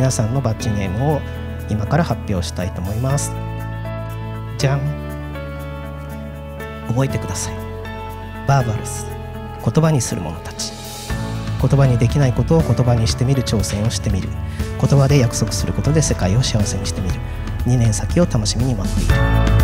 皆さんのバッジネームを今から発表したいと思います。じゃん。覚えてください。バーバルス。言葉にする者たち。言葉にできないことを言葉にしてみる挑戦をしてみる。言葉で約束することで世界を幸せにしてみる。2年先を楽しみに待っている。